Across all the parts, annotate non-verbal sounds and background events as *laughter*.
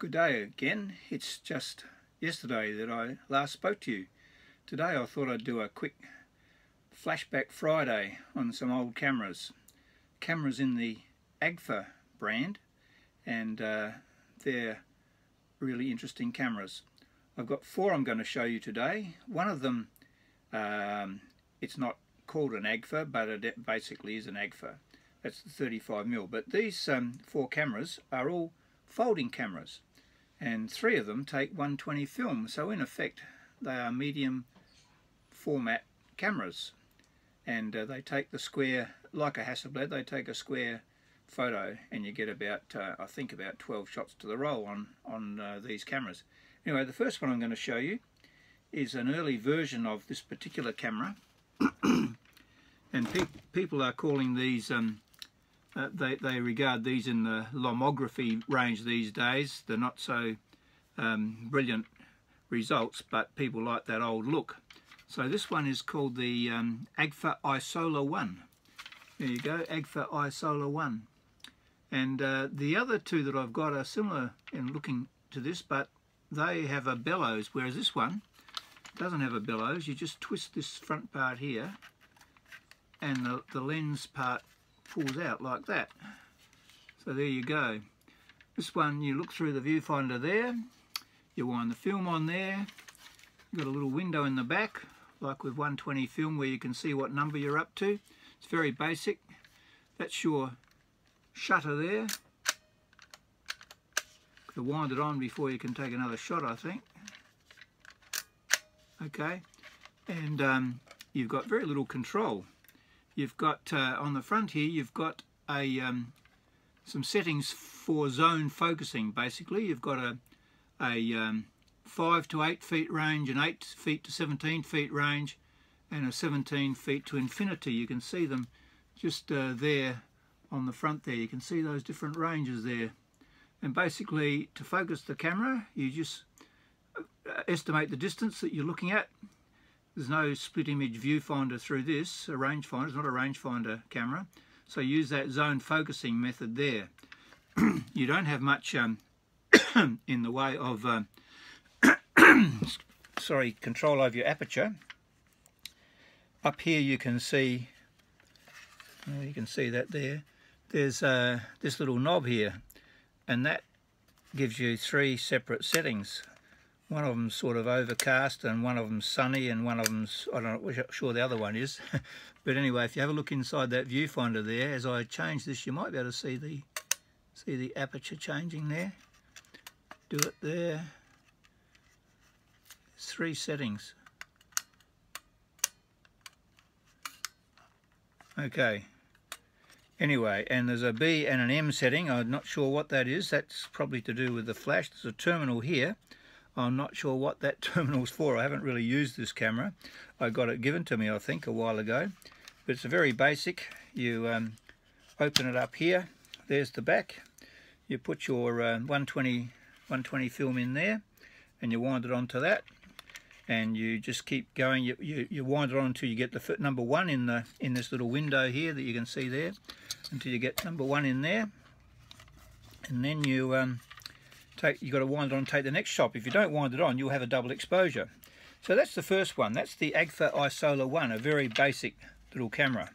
Good day again. It's just yesterday that I last spoke to you. Today I thought I'd do a quick flashback Friday on some old cameras. Cameras in the Agfa brand and uh, they're really interesting cameras. I've got four I'm going to show you today. One of them, um, it's not called an Agfa but it basically is an Agfa. That's the 35mm. But these um, four cameras are all folding cameras and three of them take 120 film. So in effect they are medium format cameras. And uh, they take the square like a Hasselblad they take a square photo and you get about uh, I think about 12 shots to the roll on on uh, these cameras. Anyway the first one I'm going to show you is an early version of this particular camera. *coughs* And pe people are calling these um, uh, they, they regard these in the lomography range these days. They're not so um, brilliant results, but people like that old look. So this one is called the um, Agfa Isola 1. There you go, Agfa Isola 1. And uh, the other two that I've got are similar in looking to this, but they have a bellows, whereas this one doesn't have a bellows. You just twist this front part here, and the, the lens part falls out like that. So there you go. This one you look through the viewfinder there, you wind the film on there, you've got a little window in the back like with 120 film where you can see what number you're up to. It's very basic. That's your shutter there. To wind it on before you can take another shot I think. Okay, and um, you've got very little control you've got uh, on the front here you've got a um, some settings for zone focusing basically. You've got a a um, 5 to 8 feet range and 8 feet to 17 feet range and a 17 feet to infinity. You can see them just uh, there on the front there. You can see those different ranges there. And basically to focus the camera you just uh, estimate the distance that you're looking at there's no split image viewfinder through this, a rangefinder, it's not a rangefinder camera. So use that zone focusing method there. *clears throat* you don't have much um, *coughs* in the way of, uh, *coughs* sorry, control over your aperture. Up here you can see, well, you can see that there, there's uh, this little knob here and that gives you three separate settings one of them's sort of overcast and one of them's sunny and one of them's I don't know sure the other one is. *laughs* But anyway if you have a look inside that viewfinder there as I change this you might be able to see the see the aperture changing there. Do it there. Three settings. Okay. Anyway and there's a B and an M setting. I'm not sure what that is. That's probably to do with the flash. There's a terminal here I'm not sure what that *laughs* terminal's for. I haven't really used this camera. I got it given to me, I think, a while ago. But it's a very basic. You um, open it up here. There's the back. You put your uh, 120, 120 film in there and you wind it onto that and you just keep going you, you, you wind it on until you get the foot number one in the in this little window here that you can see there until you get number one in there and then you um, take you've got to wind it on take the next shot. If you don't wind it on, you'll have a double exposure. So that's the first one. That's the Agfa Isola 1, a very basic little camera.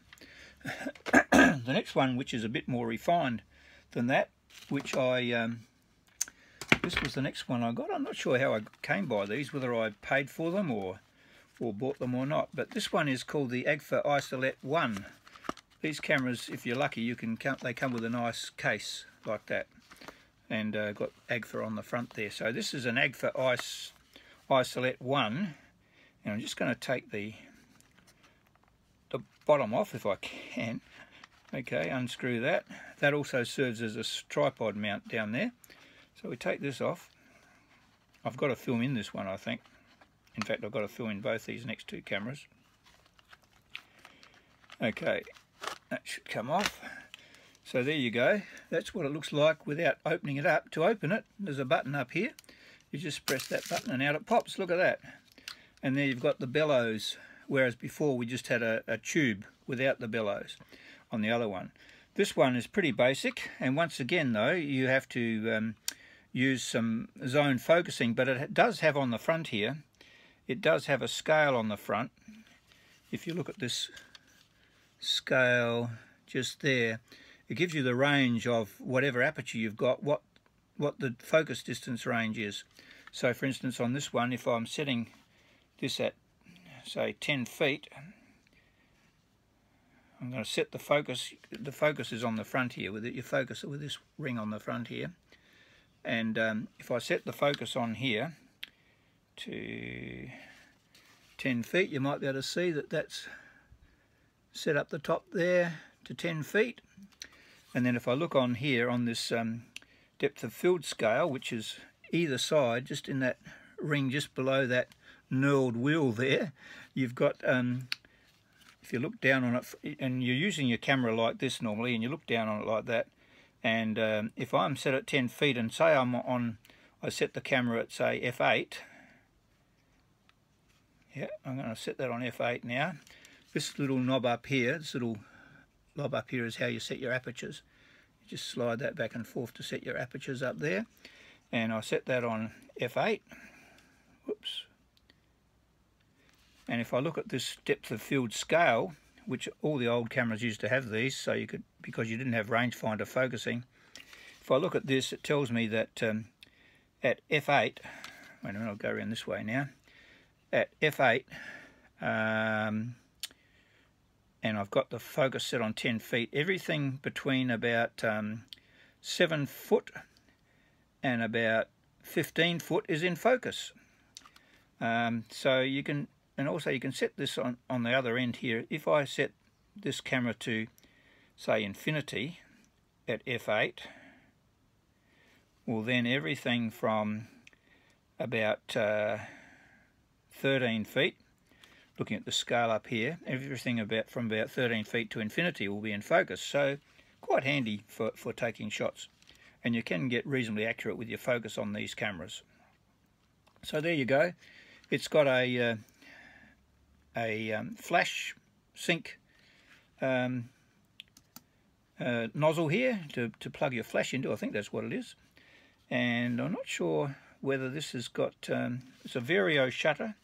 *coughs* the next one, which is a bit more refined than that, which I, um, this was the next one I got. I'm not sure how I came by these, whether I paid for them or, or bought them or not. But this one is called the Agfa Isolette 1. These cameras, if you're lucky, you can come, they come with a nice case like that and uh, got Agfa on the front there. So this is an Agfa Ice Isolette 1 and I'm just going to take the the bottom off if I can. Okay, unscrew that. That also serves as a tripod mount down there. So we take this off. I've got to film in this one I think. In fact I've got to film in both these next two cameras. Okay, that should come off. So there you go. That's what it looks like without opening it up. To open it, there's a button up here. You just press that button and out it pops. Look at that. And there you've got the bellows, whereas before we just had a, a tube without the bellows on the other one. This one is pretty basic, and once again though, you have to um, use some zone focusing, but it does have on the front here, it does have a scale on the front. If you look at this scale just there, it gives you the range of whatever aperture you've got, what what the focus distance range is. So for instance on this one, if I'm setting this at say 10 feet, I'm going to set the focus, the focus is on the front here, with it, you focus it with this ring on the front here. And um, if I set the focus on here to 10 feet, you might be able to see that that's set up the top there to 10 feet. And then if I look on here on this um, depth of field scale, which is either side, just in that ring just below that knurled wheel there, you've got, um, if you look down on it, and you're using your camera like this normally, and you look down on it like that, and um, if I'm set at 10 feet, and say I'm on, I set the camera at say f8, yeah, I'm going to set that on f8 now. This little knob up here, this little knob up here is how you set your apertures. You just slide that back and forth to set your apertures up there. And I set that on f8. Whoops. And if I look at this depth of field scale, which all the old cameras used to have these, so you could, because you didn't have rangefinder focusing. If I look at this, it tells me that um, at f8, wait a minute, I'll go around this way now. At f8, um, and I've got the focus set on 10 feet, everything between about um, 7 foot and about 15 foot is in focus. Um, so you can and also you can set this on, on the other end here. If I set this camera to, say, infinity at f8, well then everything from about uh, 13 feet, looking at the scale up here, everything about from about 13 feet to infinity will be in focus. So quite handy for, for taking shots. And you can get reasonably accurate with your focus on these cameras. So there you go. It's got a uh, a um, flash sync um, uh, nozzle here to, to plug your flash into. I think that's what it is. And I'm not sure whether this has got, um, it's a Vario shutter.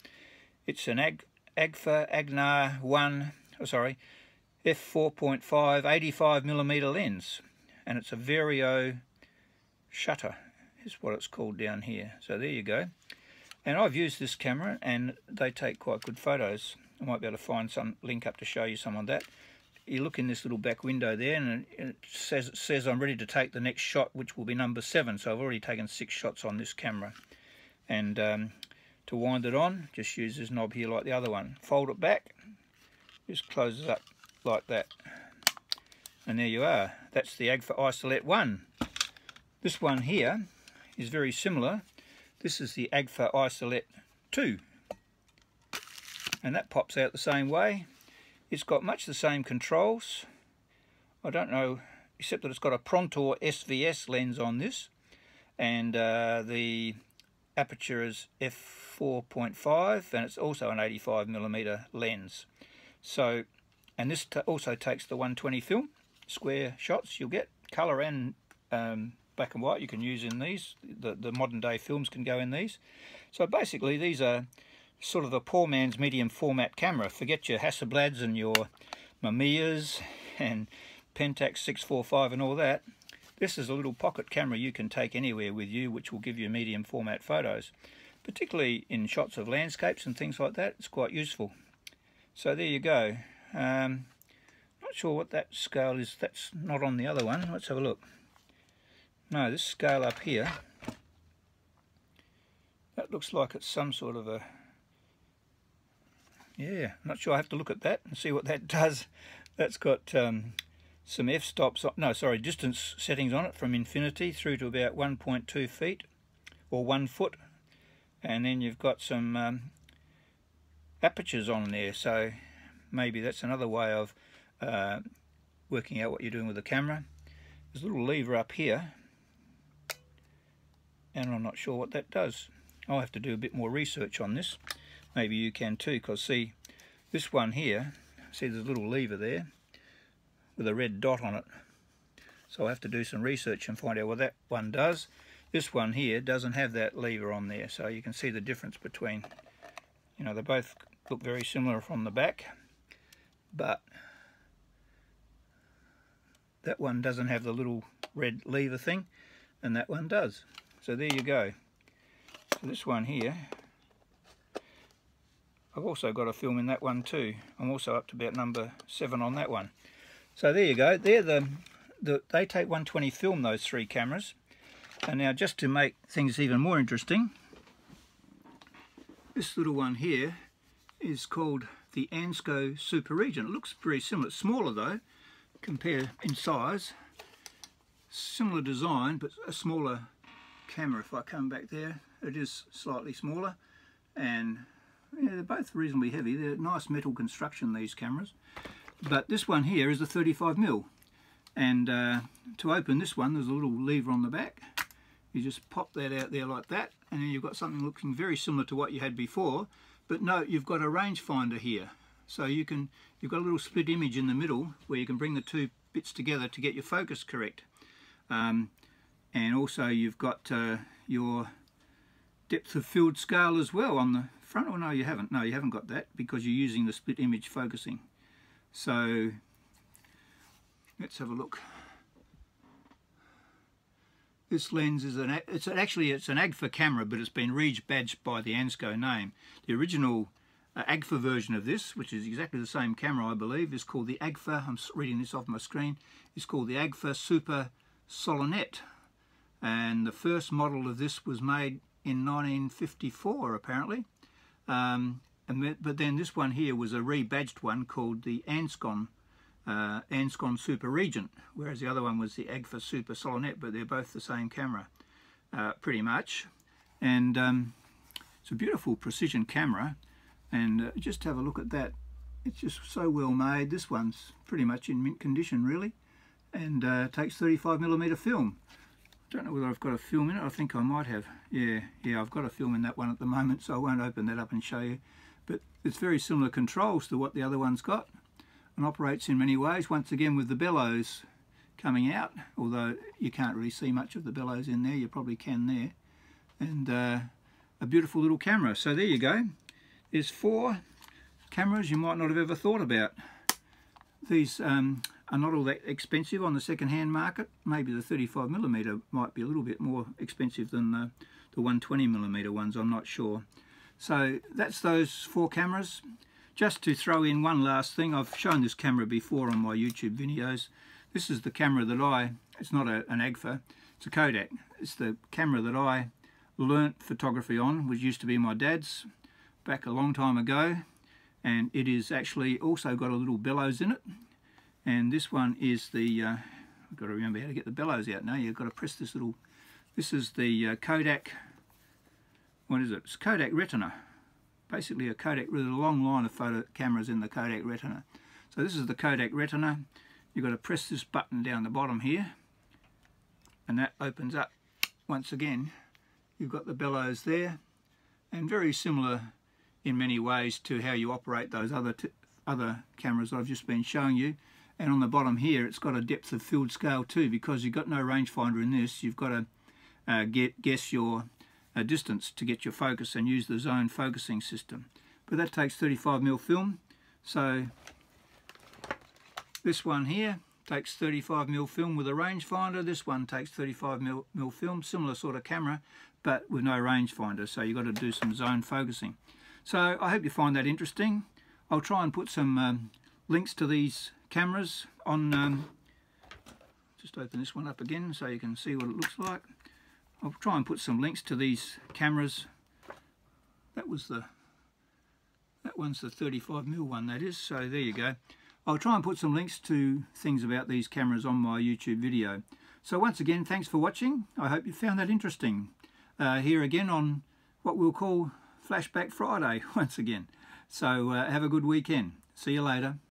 It's an Ag, Agfa Agnar 1, oh, sorry, f4.5 85 millimeter lens. And it's a Vario shutter is what it's called down here. So there you go. And I've used this camera and they take quite good photos. I might be able to find some link up to show you some of that. You look in this little back window there and it says, it says I'm ready to take the next shot which will be number 7 so I've already taken 6 shots on this camera. And um, to wind it on just use this knob here like the other one. Fold it back, just closes up like that. And there you are. That's the Agfa Isolette 1. This one here is very similar. This is the Agfa Isolette 2 and that pops out the same way. It's got much the same controls. I don't know, except that it's got a Prontor SVS lens on this, and uh, the aperture is f4.5, and it's also an 85 millimeter lens. So, and this also takes the 120 film, square shots you'll get, color and um, black and white you can use in these. The, the modern day films can go in these. So basically these are sort of a poor man's medium format camera. Forget your Hasselblads and your Mamiyas and Pentax 645 and all that. This is a little pocket camera you can take anywhere with you which will give you medium format photos. Particularly in shots of landscapes and things like that, it's quite useful. So there you go. Um, not sure what that scale is, that's not on the other one. Let's have a look. No, this scale up here, that looks like it's some sort of a yeah, not sure. I have to look at that and see what that *laughs* does. That's got um, some f-stops, no, sorry, distance settings on it from infinity through to about 1.2 feet or one foot. And then you've got some um, apertures on there, so maybe that's another way of uh, working out what you're doing with the camera. There's a little lever up here, and I'm not sure what that does. I'll have to do a bit more research on this maybe you can too because see this one here see there's a little lever there with a red dot on it. So I have to do some research and find out what that one does. This one here doesn't have that lever on there so you can see the difference between you know they both look very similar from the back but that one doesn't have the little red lever thing and that one does. So there you go. So this one here I've also got a film in that one too. I'm also up to about number seven on that one so there you go they're the, the they take 120 film those three cameras and now just to make things even more interesting this little one here is called the Ansco Super Regent. It looks very similar, it's smaller though, compare in size. Similar design, but a smaller camera. If I come back there, it is slightly smaller. And yeah, they're both reasonably heavy. They're nice metal construction, these cameras. But this one here is a 35mm. And uh, to open this one, there's a little lever on the back. You just pop that out there like that, and then you've got something looking very similar to what you had before. But note, you've got a rangefinder here. So you can, you've got a little split image in the middle where you can bring the two bits together to get your focus correct. Um, and also you've got uh, your depth of field scale as well on the front. Oh no, you haven't. No, you haven't got that because you're using the split image focusing. So let's have a look. This lens is an it's actually it's an Agfa camera, but it's been badged by the Ansco name. The original uh, Agfa version of this, which is exactly the same camera, I believe, is called the Agfa. I'm reading this off my screen. Is called the Agfa Super Solinette, and the first model of this was made in 1954, apparently. Um, and, but then this one here was a rebadged one called the Ansco uh, Ansco Super Regent, whereas the other one was the Agfa Super Solinette, but they're both the same camera, uh, pretty much. And um, it's a beautiful precision camera, and uh, just have a look at that. It's just so well made. This one's pretty much in mint condition, really, and uh, takes 35 millimeter film. I don't know whether I've got a film in it. I think I might have. Yeah, yeah, I've got a film in that one at the moment, so I won't open that up and show you. But it's very similar controls to what the other one's got and operates in many ways. Once again with the bellows coming out, although you can't really see much of the bellows in there, you probably can there. And uh, a beautiful little camera. So there you go. There's four cameras you might not have ever thought about. These um, are not all that expensive on the second-hand market. Maybe the 35mm might be a little bit more expensive than the, the 120mm ones, I'm not sure. So that's those four cameras. Just to throw in one last thing, I've shown this camera before on my YouTube videos. This is the camera that I, it's not a, an Agfa, it's a Kodak. It's the camera that I learnt photography on, which used to be my dad's back a long time ago. And it is actually also got a little bellows in it. And this one is the, uh, I've got to remember how to get the bellows out now. You've got to press this little, this is the uh, Kodak, what is it? It's Kodak Retina basically a Kodak with a long line of photo cameras in the Kodak Retina. So this is the Kodak Retina. You've got to press this button down the bottom here and that opens up once again. You've got the bellows there and very similar in many ways to how you operate those other other cameras I've just been showing you. And on the bottom here, it's got a depth of field scale too, because you've got no rangefinder in this. You've got to uh, get guess your a distance to get your focus and use the zone focusing system. But that takes 35mm film. So this one here takes 35mm film with a rangefinder. This one takes 35mm film, similar sort of camera, but with no rangefinder. So you've got to do some zone focusing. So I hope you find that interesting. I'll try and put some um, links to these cameras on, um, just open this one up again so you can see what it looks like. I'll try and put some links to these cameras. That was the, that one's the 35mm one that is, so there you go. I'll try and put some links to things about these cameras on my YouTube video. So once again, thanks for watching. I hope you found that interesting. Uh, here again on what we'll call Flashback Friday *laughs* once again. So uh, have a good weekend. See you later.